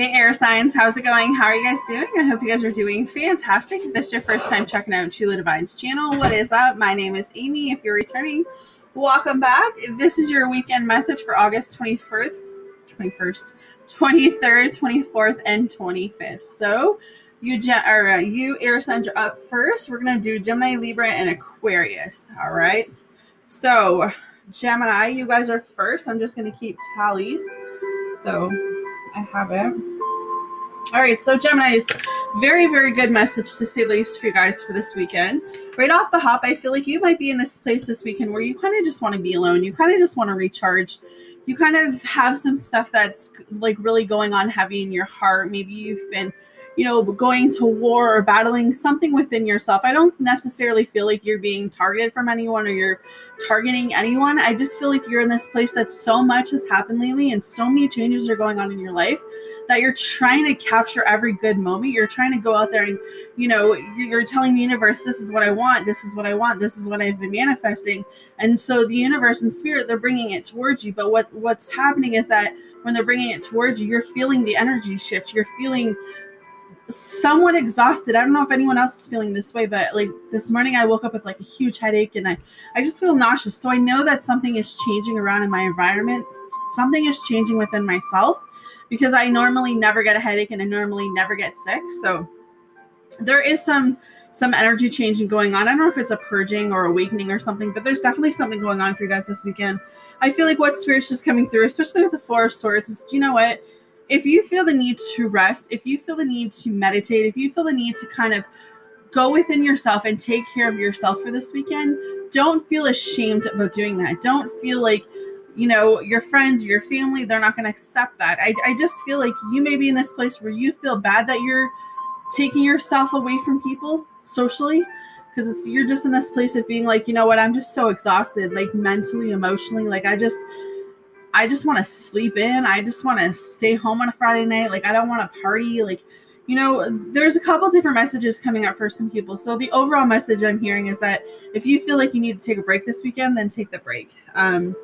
Hey, air signs, how's it going? How are you guys doing? I hope you guys are doing fantastic. If this is your first time checking out Truly Divine's channel, what is up? My name is Amy. If you're returning, welcome back. If this is your weekend message for August 21st, 21st, 23rd, 24th, and 25th. So, you or uh, you air signs are up first. We're gonna do Gemini, Libra, and Aquarius. All right. So, Gemini, you guys are first. I'm just gonna keep tallies. So, I have it. All right, so Gemini's very, very good message to say least for you guys for this weekend. Right off the hop, I feel like you might be in this place this weekend where you kind of just want to be alone. You kind of just want to recharge. You kind of have some stuff that's like really going on heavy in your heart. Maybe you've been you know, going to war or battling something within yourself. I don't necessarily feel like you're being targeted from anyone or you're targeting anyone. I just feel like you're in this place that so much has happened lately and so many changes are going on in your life that you're trying to capture every good moment. You're trying to go out there and, you know, you're telling the universe, this is what I want, this is what I want, this is what I've been manifesting. And so the universe and spirit, they're bringing it towards you. But what what's happening is that when they're bringing it towards you, you're feeling the energy shift. You're feeling somewhat exhausted. I don't know if anyone else is feeling this way, but like this morning I woke up with like a huge headache and I, I just feel nauseous. So I know that something is changing around in my environment. Something is changing within myself because I normally never get a headache and I normally never get sick. So there is some some energy changing going on. I don't know if it's a purging or awakening or something, but there's definitely something going on for you guys this weekend. I feel like what spirit's just coming through, especially with the four of swords, is you know what? If you feel the need to rest, if you feel the need to meditate, if you feel the need to kind of go within yourself and take care of yourself for this weekend, don't feel ashamed about doing that. Don't feel like, you know, your friends, your family, they're not going to accept that. I, I just feel like you may be in this place where you feel bad that you're taking yourself away from people socially because it's you're just in this place of being like, you know what, I'm just so exhausted, like mentally, emotionally, like I just I just want to sleep in. I just want to stay home on a Friday night. Like, I don't want to party. Like, you know, there's a couple different messages coming up for some people. So, the overall message I'm hearing is that if you feel like you need to take a break this weekend, then take the break. Um,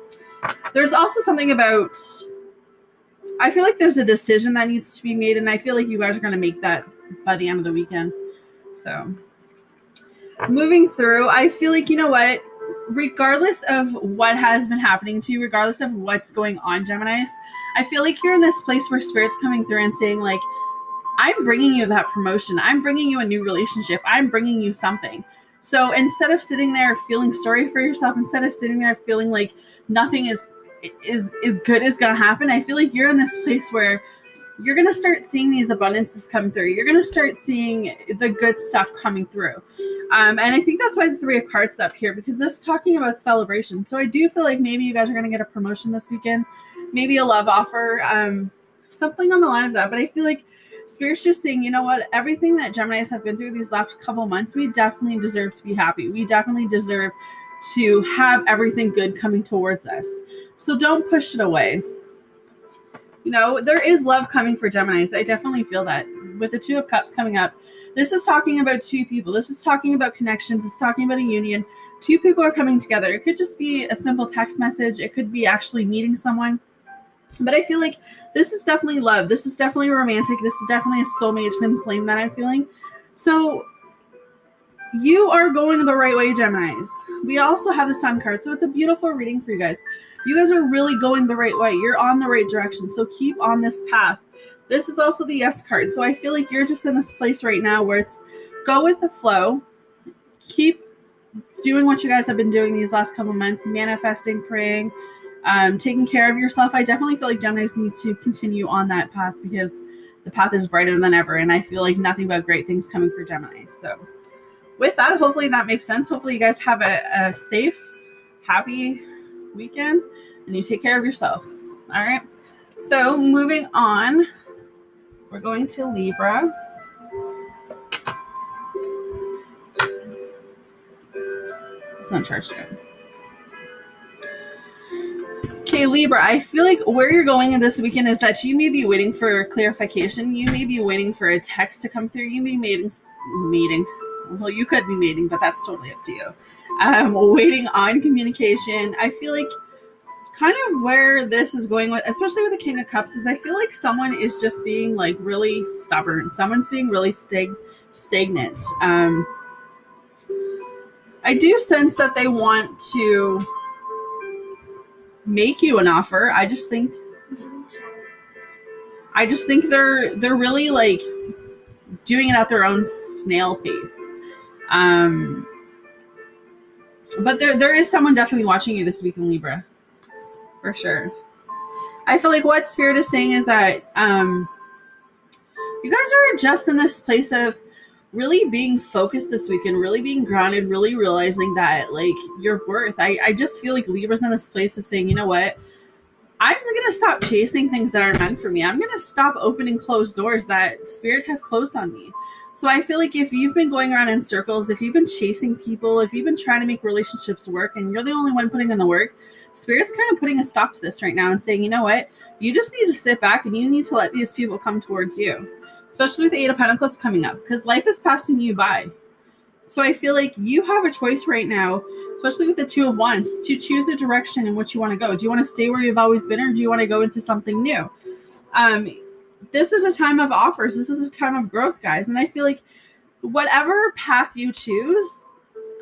there's also something about, I feel like there's a decision that needs to be made, and I feel like you guys are going to make that by the end of the weekend. So, moving through, I feel like, you know what? Regardless of what has been happening to you, regardless of what's going on, Geminis, I feel like you're in this place where spirit's coming through and saying, like, I'm bringing you that promotion. I'm bringing you a new relationship. I'm bringing you something. So instead of sitting there feeling sorry for yourself, instead of sitting there feeling like nothing is is, is good is going to happen, I feel like you're in this place where you're going to start seeing these abundances come through. You're going to start seeing the good stuff coming through. Um, and I think that's why the three of cards up here because this is talking about celebration. So I do feel like maybe you guys are going to get a promotion this weekend, maybe a love offer, um, something on the line of that. But I feel like Spirit's just saying, you know what, everything that Geminis have been through these last couple months, we definitely deserve to be happy. We definitely deserve to have everything good coming towards us. So don't push it away you know, there is love coming for Geminis. I definitely feel that. With the Two of Cups coming up, this is talking about two people. This is talking about connections. It's talking about a union. Two people are coming together. It could just be a simple text message, it could be actually meeting someone. But I feel like this is definitely love. This is definitely romantic. This is definitely a soulmate twin flame that I'm feeling. So you are going the right way, Geminis. We also have the Sun card, so it's a beautiful reading for you guys. You guys are really going the right way. You're on the right direction, so keep on this path. This is also the Yes card, so I feel like you're just in this place right now where it's go with the flow, keep doing what you guys have been doing these last couple months, manifesting, praying, um, taking care of yourself. I definitely feel like Geminis need to continue on that path because the path is brighter than ever, and I feel like nothing but great things coming for Geminis. So with that, hopefully that makes sense. Hopefully you guys have a, a safe, happy weekend and you take care of yourself. All right. So moving on, we're going to Libra. It's not charged yet. Okay, Libra, I feel like where you're going in this weekend is that you may be waiting for clarification. You may be waiting for a text to come through. You may be meeting, meeting well, you could be mating, but that's totally up to you. Um, waiting on communication. I feel like kind of where this is going with especially with the king of cups is i feel like someone is just being like really stubborn someone's being really stag- stagnant um i do sense that they want to make you an offer i just think i just think they're they're really like doing it at their own snail pace um but there there is someone definitely watching you this week in libra for sure. I feel like what Spirit is saying is that um, you guys are just in this place of really being focused this weekend, really being grounded, really realizing that like your worth. I, I just feel like Libra's in this place of saying, you know what? I'm gonna stop chasing things that aren't meant for me. I'm gonna stop opening closed doors that Spirit has closed on me. So I feel like if you've been going around in circles, if you've been chasing people, if you've been trying to make relationships work and you're the only one putting in the work, Spirit's kind of putting a stop to this right now and saying, you know what? You just need to sit back and you need to let these people come towards you, especially with the Eight of Pentacles coming up, because life is passing you by. So I feel like you have a choice right now, especially with the Two of Wands, to choose a direction in which you want to go. Do you want to stay where you've always been, or do you want to go into something new? Um, this is a time of offers. This is a time of growth, guys. And I feel like whatever path you choose,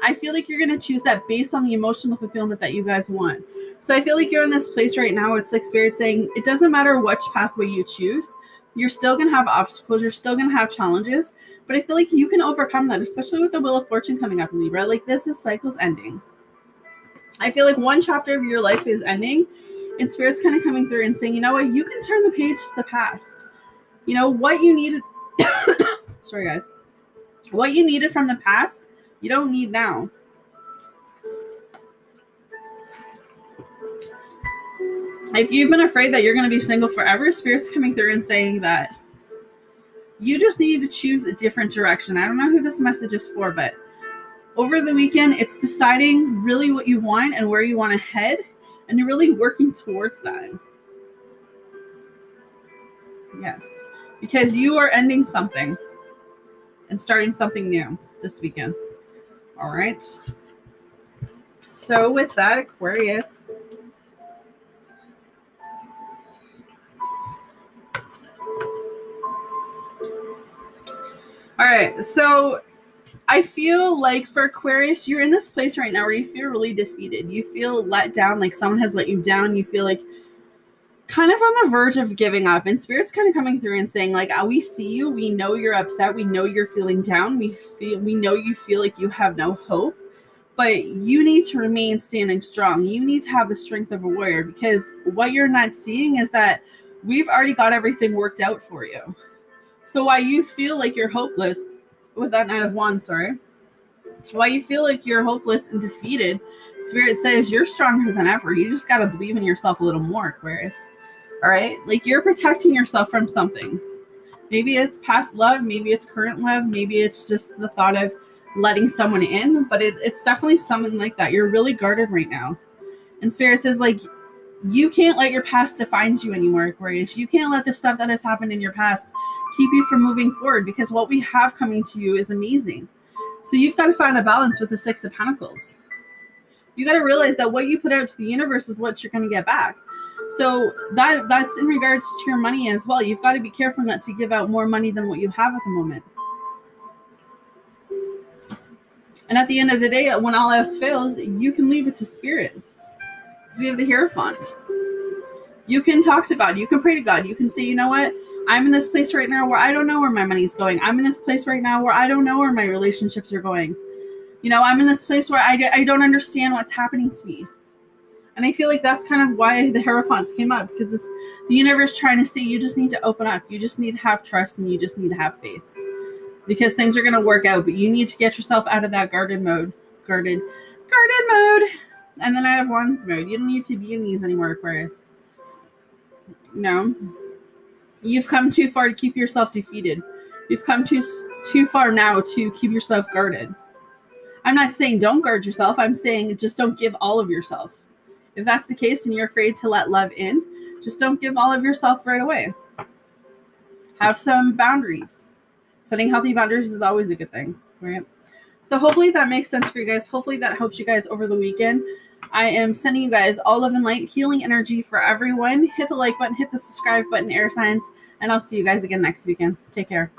I feel like you're going to choose that based on the emotional fulfillment that you guys want. So I feel like you're in this place right now. It's like spirit saying it doesn't matter which pathway you choose, you're still gonna have obstacles, you're still gonna have challenges. But I feel like you can overcome that, especially with the Wheel of Fortune coming up Libra. Like this is cycles ending. I feel like one chapter of your life is ending, and spirit's kind of coming through and saying, you know what, you can turn the page to the past. You know what you needed. sorry, guys. What you needed from the past, you don't need now. if you've been afraid that you're going to be single forever, Spirit's coming through and saying that you just need to choose a different direction. I don't know who this message is for, but over the weekend, it's deciding really what you want and where you want to head, and you're really working towards that. Yes, because you are ending something and starting something new this weekend. All right. So, with that, Aquarius. All right. So I feel like for Aquarius, you're in this place right now where you feel really defeated. You feel let down, like someone has let you down. You feel like kind of on the verge of giving up. And Spirit's kind of coming through and saying, like, oh, we see you. We know you're upset. We know you're feeling down. We feel we know you feel like you have no hope. But you need to remain standing strong. You need to have the strength of a warrior because what you're not seeing is that we've already got everything worked out for you. So why you feel like you're hopeless with that Knight of Wands, sorry. Why you feel like you're hopeless and defeated, Spirit says you're stronger than ever. You just got to believe in yourself a little more, Aquarius. All right? Like you're protecting yourself from something. Maybe it's past love, maybe it's current love, maybe it's just the thought of letting someone in, but it, it's definitely something like that. You're really guarded right now. And Spirit says, like, you can't let your past define you anymore, Aquarius. You can't let the stuff that has happened in your past keep you from moving forward because what we have coming to you is amazing. So you've got to find a balance with the Six of Pentacles. You got to realize that what you put out to the universe is what you're going to get back. So that that's in regards to your money as well. You've got to be careful not to give out more money than what you have at the moment. And at the end of the day, when all else fails, you can leave it to spirit. Because we have the Hierophant. You can talk to God. You can pray to God. You can say, you know what? I'm in this place right now where I don't know where my money's going. I'm in this place right now where I don't know where my relationships are going. You know, I'm in this place where I, I don't understand what's happening to me. And I feel like that's kind of why the Hierophants came up because it's the universe trying to say you just need to open up. You just need to have trust and you just need to have faith because things are going to work out. But you need to get yourself out of that guarded mode, guarded, guarded mode. And then I have wands mode. You don't need to be in these anymore, Aquarius. No. You've come too far to keep yourself defeated. You've come too too far now to keep yourself guarded. I'm not saying don't guard yourself. I'm saying just don't give all of yourself. If that's the case and you're afraid to let love in, just don't give all of yourself right away. Have some boundaries. Setting healthy boundaries is always a good thing, right? So hopefully that makes sense for you guys. Hopefully that helps you guys over the weekend. I am sending you guys all love and light, healing energy for everyone. Hit the like button, hit the subscribe button, air signs, and I'll see you guys again next weekend. Take care.